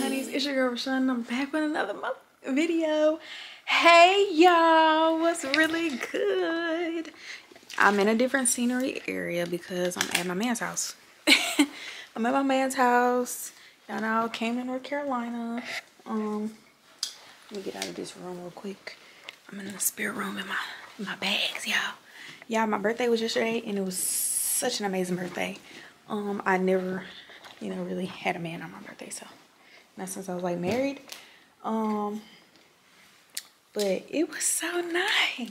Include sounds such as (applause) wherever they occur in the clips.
honeys, it's your girl Reshun. I'm back with another video. Hey y'all, what's really good? I'm in a different scenery area because I'm at my man's house. (laughs) I'm at my man's house. Y'all know, came to North Carolina. Um, let me get out of this room real quick. I'm in the spirit room in my my bags, y'all. Yeah, my birthday was yesterday and it was such an amazing birthday. Um, I never, you know, really had a man on my birthday, so not since I was like married. Um, but it was so nice.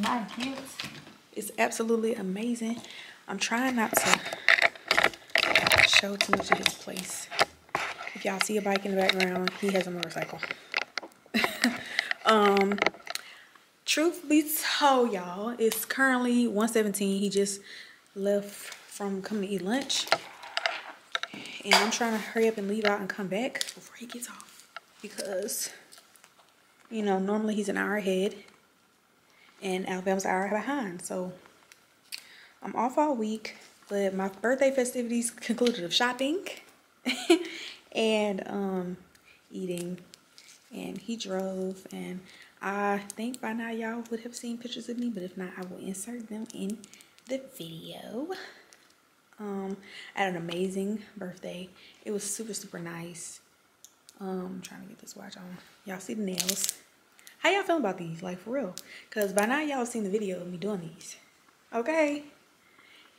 My gift is absolutely amazing. I'm trying not to show too much of his place. If y'all see a bike in the background, he has a motorcycle. (laughs) um, truth be told, y'all, it's currently 117. He just left from coming to eat lunch. And I'm trying to hurry up and leave out and come back before he gets off. Because, you know, normally he's an hour ahead. And Alabama's an hour behind. So, I'm off all week. But my birthday festivities concluded of shopping. (laughs) and um, eating. And he drove. And I think by now y'all would have seen pictures of me. But if not, I will insert them in the video. Um, I had an amazing birthday. It was super, super nice. Um, I'm trying to get this watch on. Y'all see the nails. How y'all feeling about these? Like, for real. Because by now, y'all seen the video of me doing these. Okay?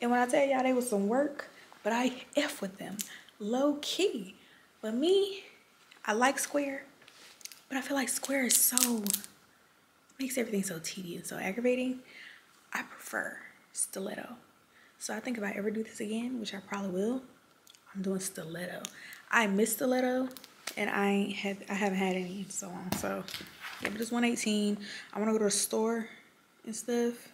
And when I tell y'all they was some work, but I F with them. Low key. But me, I like square. But I feel like square is so, makes everything so tedious, so aggravating. I prefer stiletto. So I think if I ever do this again, which I probably will, I'm doing stiletto. I miss stiletto and I had I haven't had any so long. So yeah, but it's 118. I wanna go to a store and stuff.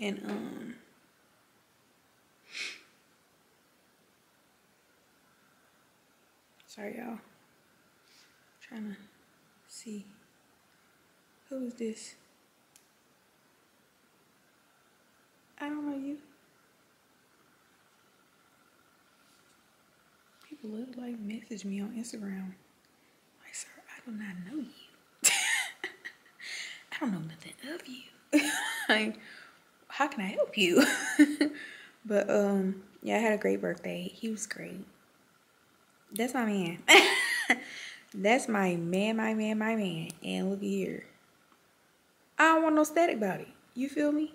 And um sorry y'all. Trying to see who is this? I don't know you. People look like message me on Instagram. Like, sir, I do not know you. (laughs) I don't know nothing of you. (laughs) like how can I help you? (laughs) but um, yeah, I had a great birthday. He was great. That's my man. (laughs) That's my man, my man, my man. And look here. I don't want no static body. You feel me?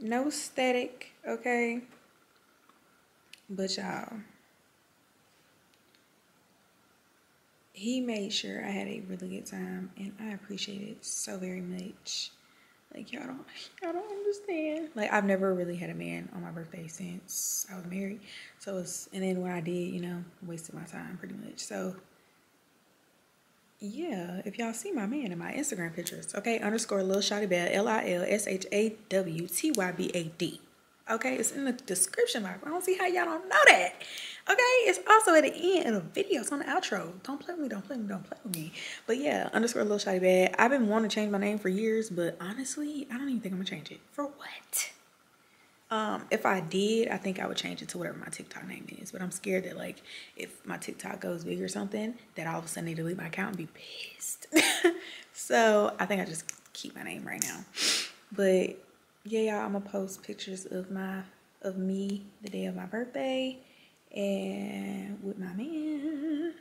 No static, okay? But y'all, he made sure I had a really good time and I appreciate it so very much. Like y'all don't y'all don't understand. Like I've never really had a man on my birthday since I was married. So it's and then when I did, you know, wasted my time pretty much. So yeah, if y'all see my man in my Instagram pictures, okay, underscore Lil Shawty Bad, L I L S H A W T Y B A D. Okay, it's in the description box. I don't see how y'all don't know that. Okay, it's also at the end of the video. It's on the outro. Don't play with me, don't play with me, don't play with me. But yeah, underscore little Shawty Bad. I've been wanting to change my name for years, but honestly, I don't even think I'm gonna change it. For what? Um, if I did, I think I would change it to whatever my TikTok name is. But I'm scared that like if my TikTok goes big or something, that all of a sudden they delete my account and be pissed. (laughs) so I think I just keep my name right now. But yeah, y'all, I'm gonna post pictures of my of me the day of my birthday and with my man.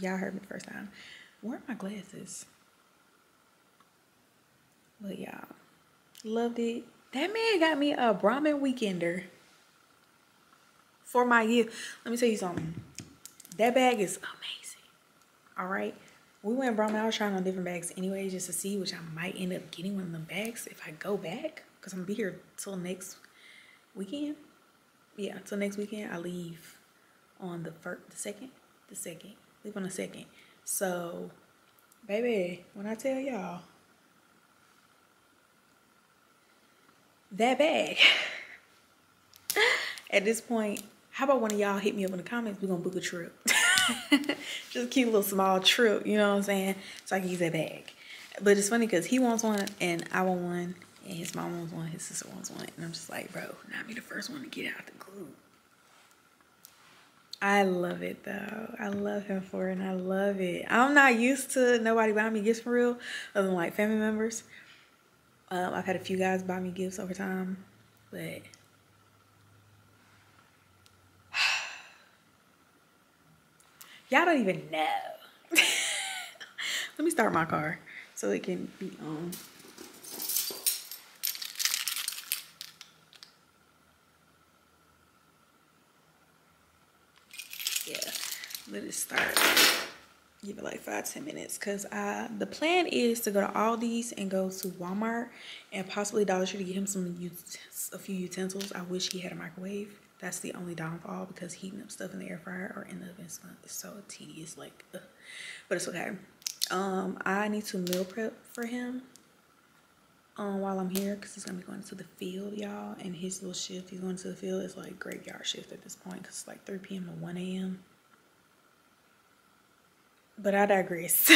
Y'all heard me the first time. Where are my glasses? But y'all, loved it. That man got me a Brahmin Weekender for my year. Let me tell you something. That bag is amazing. All right. We went Brahmin. I was trying on different bags anyway, just to see which I might end up getting one of them bags if I go back. Because I'm to be here till next weekend yeah, so next weekend I leave on the first, the second. the second. Leave on the second. So, baby, when I tell y'all that bag, (laughs) at this point, how about one of y'all hit me up in the comments? We're gonna book a trip. (laughs) (laughs) Just cute little small trip, you know what I'm saying? So I can use that bag. But it's funny because he wants one and I want one and his mom wants one, his sister wants one. And I'm just like, bro, not be the first one to get out the glue. I love it though. I love him for it and I love it. I'm not used to nobody buying me gifts for real, other than like family members. Um, I've had a few guys buy me gifts over time, but y'all don't even know. (laughs) Let me start my car so it can be on. Yeah, let it start give it like five ten minutes because uh the plan is to go to aldi's and go to walmart and possibly dollar tree to get him some a few utensils i wish he had a microwave that's the only downfall because heating up stuff in the air fryer or in the oven is so tedious like ugh. but it's okay um i need to meal prep for him um while i'm here because he's gonna be going to the field y'all and his little shift he's going to the field is like graveyard shift at this point because it's like 3 p.m to 1 a.m but I digress.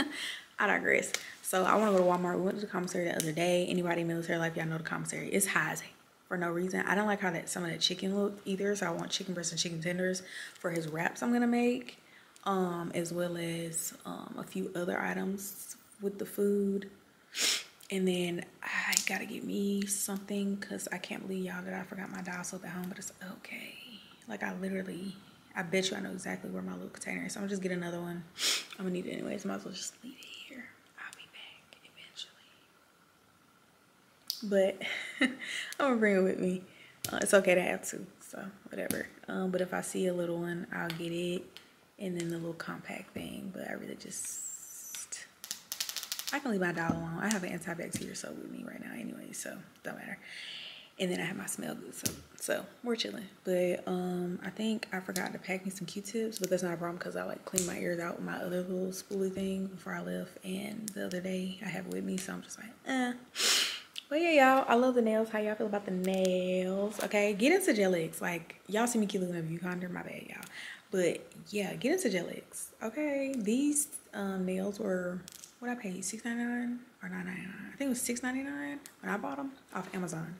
(laughs) I digress. So I want to go to Walmart. We went to the commissary the other day. Anybody in military life, y'all know the commissary. It's high for no reason. I don't like how that some of that chicken looked either. So I want chicken breasts and chicken tenders for his wraps I'm gonna make. Um, as well as um, a few other items with the food. And then I gotta get me something because I can't believe y'all that I forgot my dial soap at home, but it's okay. Like I literally I bet you I know exactly where my little container is. So I'm gonna just get another one. I'm gonna need it anyways. Might as well just leave it here. I'll be back eventually. But (laughs) I'm gonna bring it with me. Uh, it's okay to have two, so whatever. Um, but if I see a little one, I'll get it. And then the little compact thing. But I really just, I can leave my doll alone. I have an antibacterial soap with me right now anyway, so don't matter and then I have my smell good so so we're chilling but um I think I forgot to pack me some q-tips but that's not a problem because I like clean my ears out with my other little spoolie thing before I left and the other day I have it with me so I'm just like eh but yeah y'all I love the nails. How y'all feel about the nails okay? Get into gel X. Like y'all see me keep looking at viewfinder my bad y'all. But yeah get into gel X okay? These um, nails were what I paid six ninety nine or nine nine? I think it was six ninety nine when I bought them off Amazon.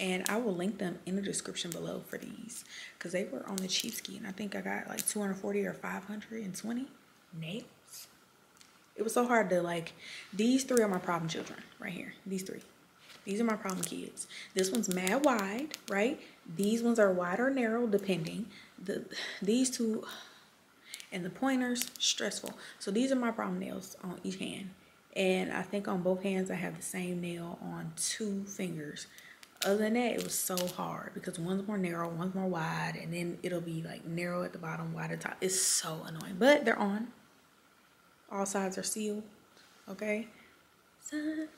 And I will link them in the description below for these because they were on the cheap ski and I think I got like 240 or 520 nails. It was so hard to like, these three are my problem children right here, these three. These are my problem kids. This one's mad wide, right? These ones are wide or narrow depending. The These two and the pointers, stressful. So these are my problem nails on each hand. And I think on both hands I have the same nail on two fingers other than that it was so hard because one's more narrow one's more wide and then it'll be like narrow at the bottom wide at the top it's so annoying but they're on all sides are sealed okay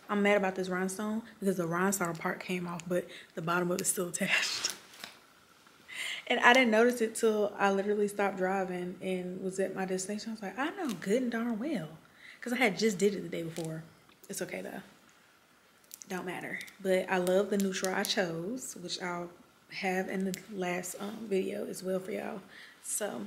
i'm mad about this rhinestone because the rhinestone part came off but the bottom of it's still (laughs) attached. And i didn't notice it till i literally stopped driving and was at my destination. I was like i know good and darn well. Because i had just did it the day before. It's okay though. Don't matter. But i love the neutral i chose which i'll have in the last um, video as well for y'all. So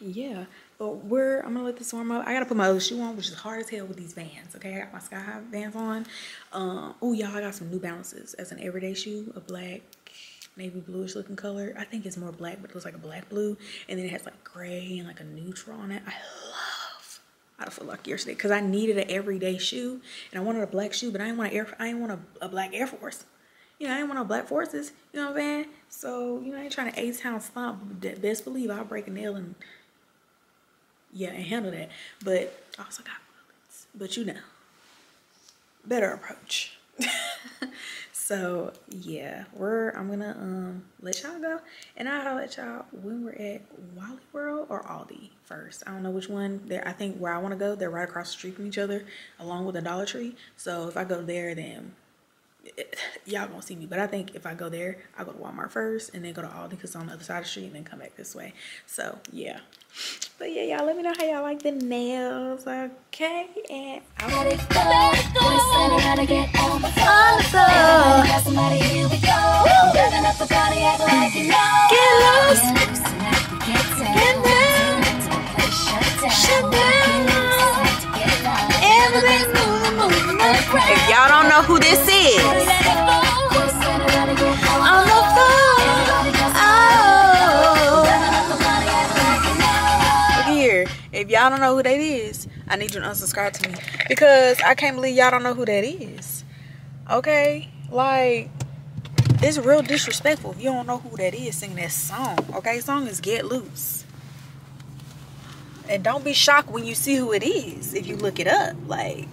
yeah but we're i'm gonna let this warm up i gotta put my other shoe on which is hard as hell with these vans okay i got my sky high vans on um oh y'all i got some new balances as an everyday shoe a black navy bluish looking color i think it's more black but it looks like a black blue and then it has like gray and like a neutral on it i love of Foot Locker yesterday because I needed an everyday shoe and I wanted a black shoe, but I didn't want a air. I didn't want a, a black Air Force. You know, I didn't want no black forces. You know what I'm saying? So you know, I ain't trying to A-Town stomp. Best believe I'll break a nail and yeah, and handle that. But I also got bullets. But you know, better approach. (laughs) so yeah we're i'm gonna um let y'all go and i'll let y'all when we're at wally world or aldi first i don't know which one there i think where i want to go they're right across the street from each other along with the dollar tree so if i go there then Eh, y'all gonna see me. But I think if I go there, I go to Walmart first and then go to Aldi because it's on the other side of the street and then come back this way. So yeah. But yeah, y'all let me know how y'all like the nails, okay? And I'm ready to go. On the floor. Get loose. Get loose. Shut down. Everything's moving, moving. If y'all don't know who this is, on the floor. Oh. Here. If y'all don't know who that is, I need you to unsubscribe to me because I can't believe y'all don't know who that is. Okay, like it's real disrespectful if you don't know who that is singing that song. Okay, song is "Get Loose." and don't be shocked when you see who it is if you look it up like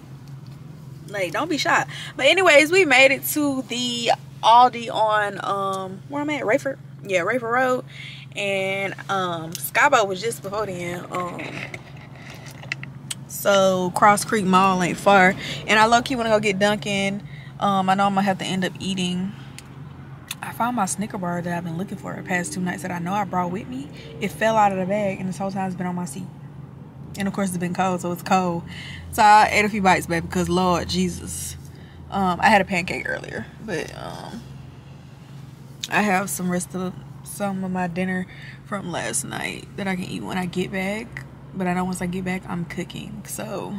like don't be shocked but anyways we made it to the aldi on um where i'm at Raeford. Yeah Raeford road. And um Skibo was just before then um so cross creek mall ain't far. And i low-key want to go get dunkin. Um i know i'm gonna have to end up eating. I found my Snicker bar that I've been looking for the past two nights that I know I brought with me. It fell out of the bag and this whole time it's been on my seat and of course it's been cold so it's cold so i ate a few bites baby because lord jesus um, i had a pancake earlier but um, i have some rest of some of my dinner from last night that i can eat when i get back but i know once i get back i'm cooking so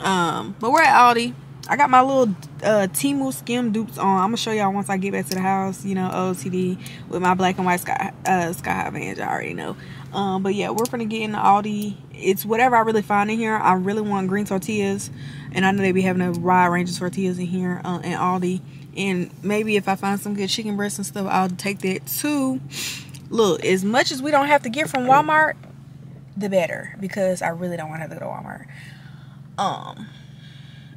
um but we're at aldi I got my little uh, Temu skim dupes on. I'm gonna show y'all once I get back to the house. You know, OTD with my black and white sky uh, sky high vans. I already know. Um, but yeah, we're gonna get in the Aldi. It's whatever I really find in here. I really want green tortillas, and I know they be having a wide range of tortillas in here uh, in Aldi. And maybe if I find some good chicken breasts and stuff, I'll take that too. Look, as much as we don't have to get from Walmart, the better because I really don't want to have to go to Walmart. Um,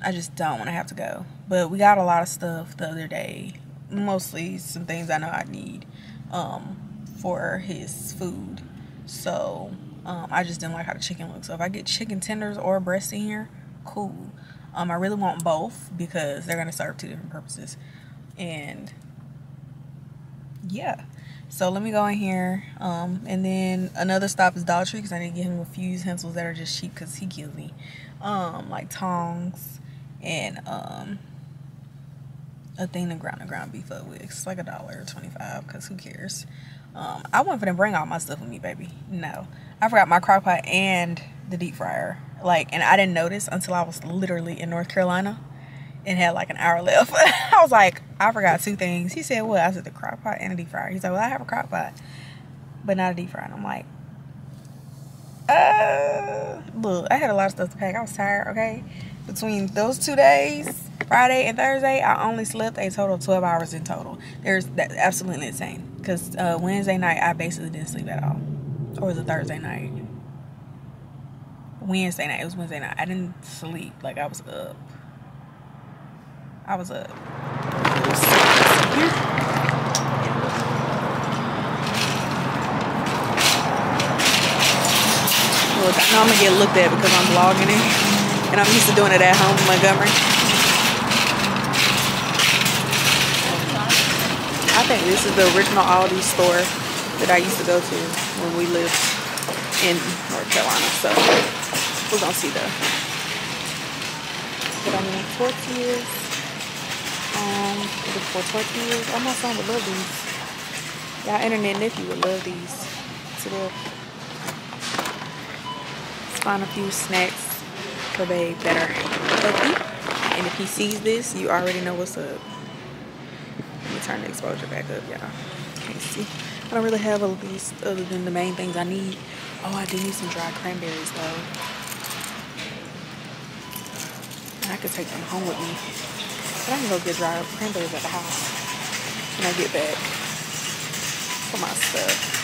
I just don't want to have to go. But we got a lot of stuff the other day, mostly some things I know I need um, for his food so um, I just didn't like how the chicken looks. So if I get chicken tenders or breast in here, cool. Um, I really want both because they're gonna serve two different purposes. And yeah, so let me go in here. Um, and then another stop is Dollar Tree because I need to get him a few utensils that are just cheap because he kills me. Um, like tongs and um, a thing to ground the ground beef up with. It's like a dollar twenty five because who cares? Um, I wasn't gonna bring all my stuff with me, baby. No, I forgot my crock pot and the deep fryer. Like, and I didn't notice until I was literally in North Carolina and had like an hour left. (laughs) I was like, I forgot two things. He said, "What?" I said, "The crock pot and a deep fryer." He's like, "Well, I have a crock pot, but not a deep fryer." And I'm like, uh, look, I had a lot of stuff to pack. I was tired. Okay, between those two days, Friday and Thursday, I only slept a total of 12 hours in total. There's that's absolutely insane. Because uh, Wednesday night, I basically didn't sleep at all. Or was it Thursday night? Wednesday night. It was Wednesday night. I didn't sleep. Like, I was up. I was up. Look, I know I'm going to get looked at because I'm vlogging it. And I'm used to doing it at home in Montgomery. I think this is the original Aldi store that I used to go to when we lived in North Carolina. So we're gonna see though. But I mean tortillas. Um look for tortillas. My son would love these. Y'all internet nephew would love these. So they'll find a few snacks for babe healthy. And if he sees this, you already know what's up turn the exposure back up, y'all. Can't see. I don't really have a list other than the main things I need. Oh, I do need some dried cranberries though. I could take them home with me. But I can go get dried cranberries at the house when I get back for my stuff.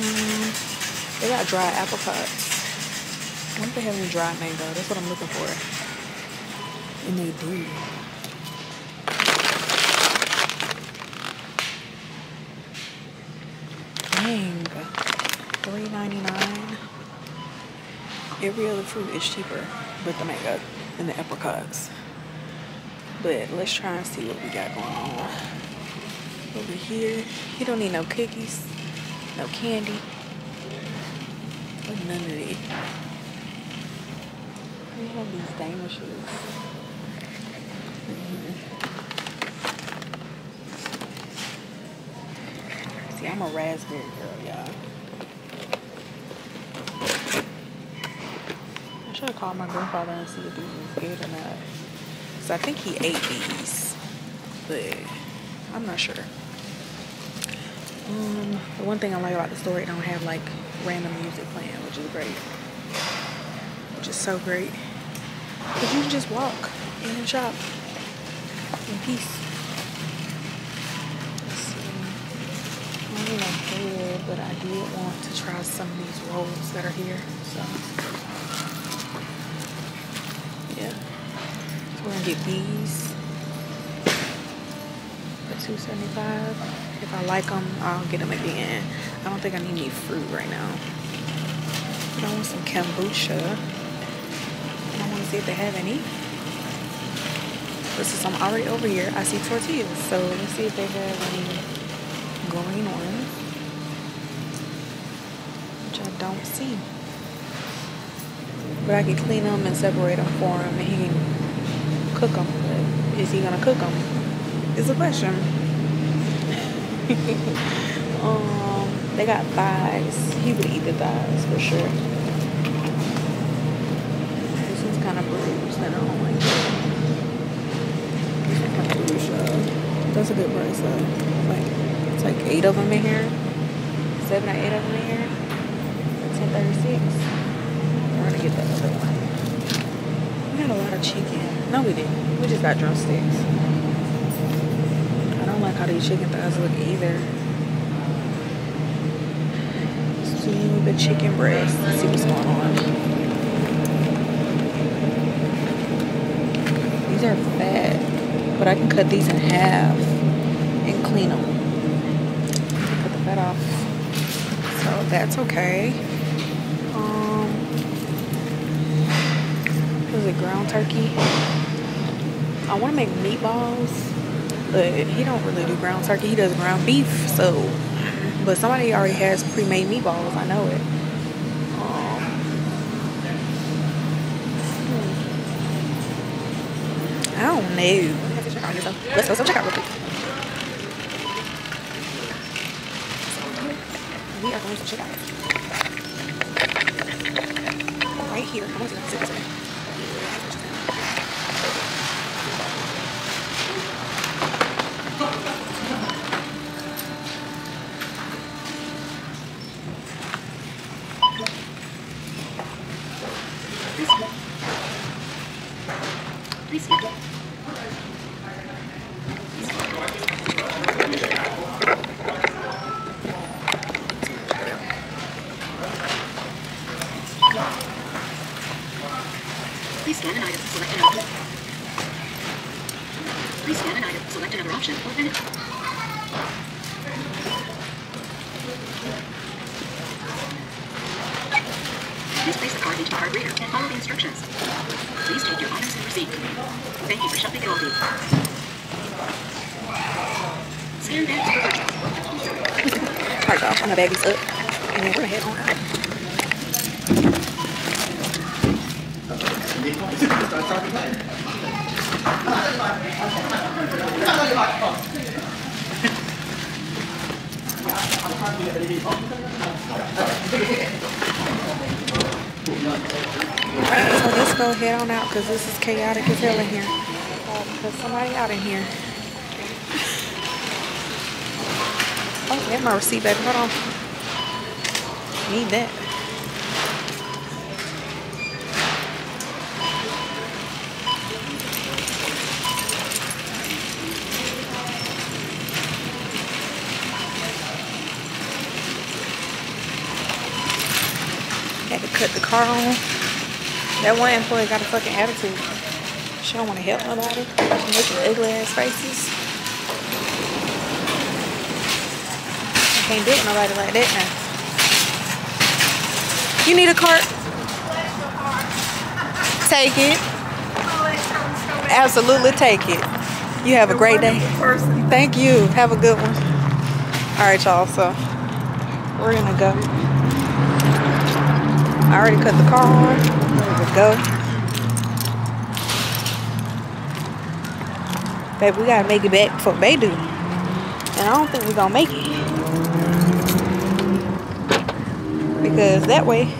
Um, they got dried apricots. I wonder if they have any dried mango. That's what I'm looking for. And they do. Dang. $3.99. Every other fruit is cheaper with the mango and the apricots. But let's try and see what we got going on. Over here, You don't need no cookies, no candy, none of it. We have these danishes. See, I'm a raspberry girl, y'all. I should have called my grandfather and see if these was good or not. So I think he ate these, but I'm not sure. Um, the one thing I like about the store, it don't have like random music playing, which is great. Which is so great. But you can just walk in and shop in peace. Let's see. I don't really like bread, but I did want to try some of these rolls that are here. So yeah. So we're gonna get these for two seventy five. If I like them, I'll get them at the end. I don't think I need any fruit right now. But I want some kombucha. I want to see if they have any. This is I'm already over here. I see tortillas, so let's see if they have any going ones, which I don't see. But I can clean them and separate them for him, and he can cook them. But is he gonna cook them? Is the question. (laughs) um, they got thighs. He would eat the thighs for sure. This one's kind of bruised, I don't like it. That's a good price, though. Like, it's like eight of them in here. Seven or eight of them in here. Ten thirty-six. We're gonna get the other one. We got a lot of chicken. No, we didn't. We just got drumsticks. I don't like how these chicken thighs look either. See the chicken breast. Let's see what's going on. These are fat, but I can cut these in half and clean them. Cut the fat off. So that's okay. Um, was it ground turkey? I want to make meatballs, but he don't really do ground turkey. He does ground beef. So, but somebody already has pre-made meatballs. I know it. Um. I don't know. Let's go check out real quick. We are going to check out. Right here. I want to see this and follow the instructions. Please take your items and receipt. Thank you for shopping at Aldi. Scan bags for purchase. Alright, y'all. I'm gonna bag these up. And we're gonna head on out. (laughs) Alright, so let's go head on out because this is chaotic as hell in here. Uh, because somebody out in here. Oh, get my receipt, baby. Hold on. Need that. Cut the car on. That one employee got a fucking attitude. She don't want to help nobody. She making ugly ass faces. I can't date nobody like that now. You need a cart? Take it. absolutely take it. You have a great day. Thank you. Have a good one. All right, y'all. So we're gonna go. I already cut the car on. We're go. Baby, we gotta make it back for Baydu. And I don't think we're gonna make it. Because that way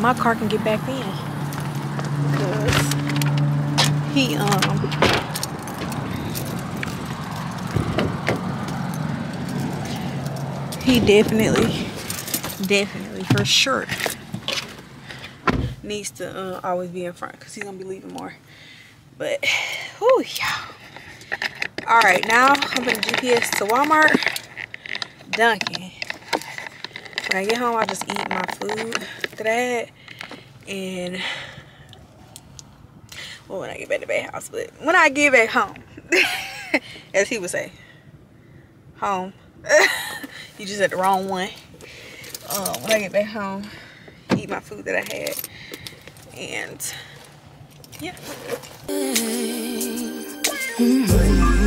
my car can get back in. Because he um he definitely definitely for sure needs to uh, always be in front because he's gonna be leaving more. But (sighs) oh yeah all right now i'm gonna gps to walmart. Dunkin. When i get home i'll just eat my food that i had and well when i get back to bed house but when i get back home (laughs) as he would say home. (laughs) You just had the wrong one. Um, when i get back home eat my food that i had and yeah mm -hmm.